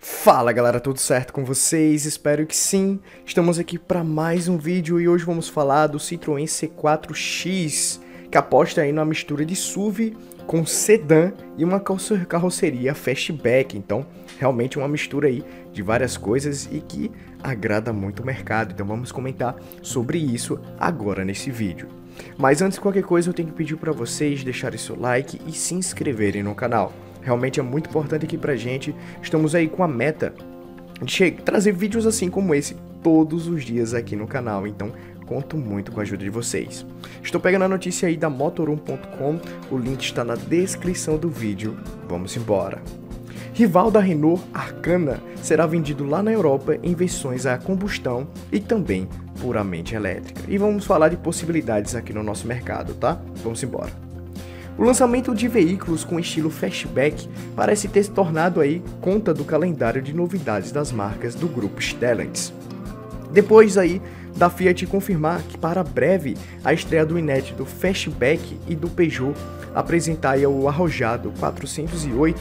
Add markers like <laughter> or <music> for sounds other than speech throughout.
Fala galera, tudo certo com vocês? Espero que sim. Estamos aqui para mais um vídeo e hoje vamos falar do Citroën C4X, que aposta aí numa mistura de SUV com sedã e uma carroceria fastback. Então, realmente uma mistura aí de várias coisas e que agrada muito o mercado. Então, vamos comentar sobre isso agora nesse vídeo. Mas antes de qualquer coisa, eu tenho que pedir para vocês deixarem seu like e se inscreverem no canal. Realmente é muito importante aqui pra gente. Estamos aí com a meta de trazer vídeos assim como esse todos os dias aqui no canal. Então, conto muito com a ajuda de vocês. Estou pegando a notícia aí da motor1.com, o link está na descrição do vídeo. Vamos embora. Rival da Renault Arcana será vendido lá na Europa em versões a combustão e também puramente elétrica. E vamos falar de possibilidades aqui no nosso mercado, tá? Vamos embora. O lançamento de veículos com estilo fastback parece ter se tornado aí conta do calendário de novidades das marcas do grupo Stellantis. Depois aí da Fiat confirmar que para breve a estreia do inédito Fastback e do Peugeot apresentar o arrojado 408,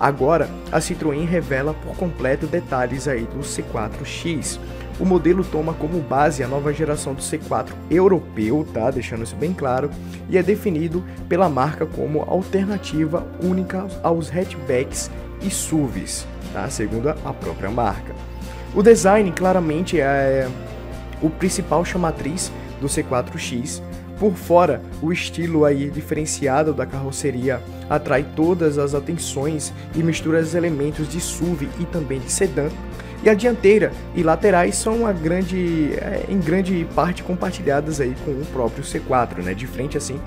agora a Citroën revela por completo detalhes aí do C4X, o modelo toma como base a nova geração do C4 europeu, tá? Deixando isso bem claro, e é definido pela marca como alternativa única aos hatchbacks e SUVs, tá? Segundo a própria marca. O design claramente é o principal chamatriz do C4X. Por fora, o estilo aí diferenciado da carroceria atrai todas as atenções e mistura os elementos de SUV e também de sedã e a dianteira e laterais são grande, é, em grande parte compartilhadas aí com o próprio C4, né? De frente assim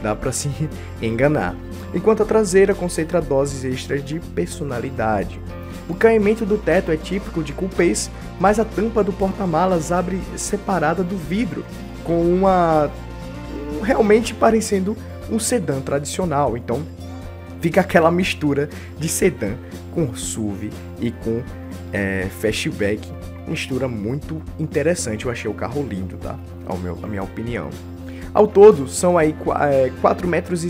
dá para se <laughs> enganar. Enquanto a traseira concentra doses extras de personalidade. O caimento do teto é típico de coupés, mas a tampa do porta-malas abre separada do vidro, com uma realmente parecendo um sedã tradicional. Então fica aquela mistura de sedã com SUV e com é, Fastback, mistura muito interessante. Eu achei o carro lindo, tá? Ao meu, a minha opinião. Ao todo, são aí é, 4,60 metros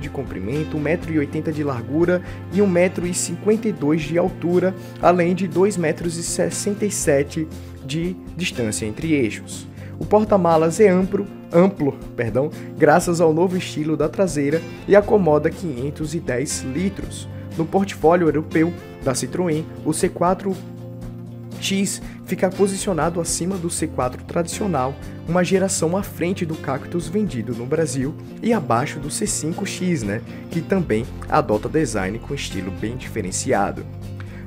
de comprimento, 1,80m de largura e 1,52m de altura, além de 2,67m m de distância entre eixos. O porta-malas é amplo, amplo, perdão, graças ao novo estilo da traseira e acomoda 510 litros. No portfólio europeu da Citroën, o C4X fica posicionado acima do C4 tradicional, uma geração à frente do Cactus vendido no Brasil e abaixo do C5X, né, que também adota design com estilo bem diferenciado.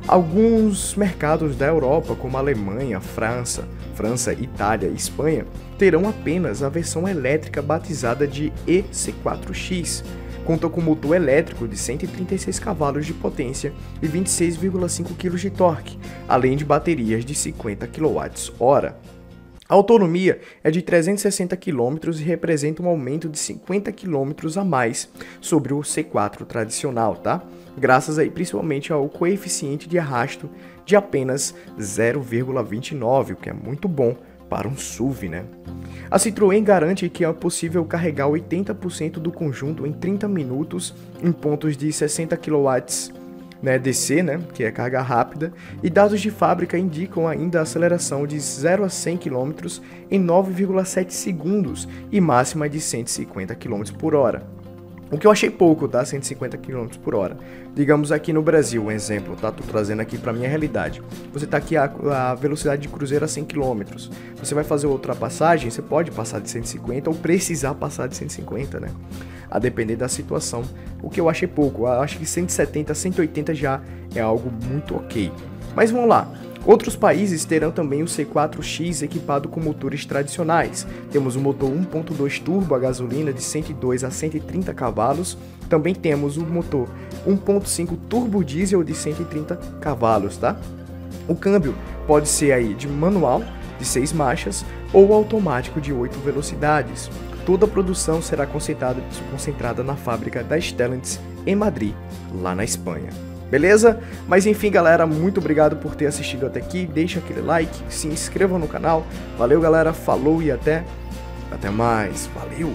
Alguns mercados da Europa, como Alemanha, França, França, Itália e Espanha, terão apenas a versão elétrica batizada de EC4X, conta com motor elétrico de 136 cavalos de potência e 26,5 kg de torque, além de baterias de 50 kWh. A autonomia é de 360 km e representa um aumento de 50 km a mais sobre o C4 tradicional, tá? Graças aí principalmente ao coeficiente de arrasto de apenas 0,29, o que é muito bom para um SUV, né? A Citroën garante que é possível carregar 80% do conjunto em 30 minutos em pontos de 60 kW né, DC, né, que é carga rápida, e dados de fábrica indicam ainda a aceleração de 0 a 100 km em 9,7 segundos e máxima de 150 km por hora. O que eu achei pouco, tá? 150 km por hora. Digamos aqui no Brasil, um exemplo, tá? Tô trazendo aqui para minha realidade. Você tá aqui a, a, velocidade de cruzeiro a 100 km. Você vai fazer ultrapassagem, você pode passar de 150 ou precisar passar de 150, né? A depender da situação. O que eu achei pouco. Eu acho que 170, 180 já é algo muito ok. Mas vamos lá. Outros países terão também o C4X equipado com motores tradicionais. Temos o motor 1.2 turbo a gasolina de 102 a 130 cavalos. Também temos o motor 1.5 turbo diesel de 130 cavalos, tá? O câmbio pode ser aí de manual de 6 marchas ou automático de 8 velocidades. Toda a produção será concentrada, concentrada na fábrica da Stellantis em Madrid, lá na Espanha. Beleza? Mas enfim, galera, muito obrigado por ter assistido até aqui. Deixa aquele like, se inscreva no canal. Valeu, galera. Falou e até até mais. Valeu.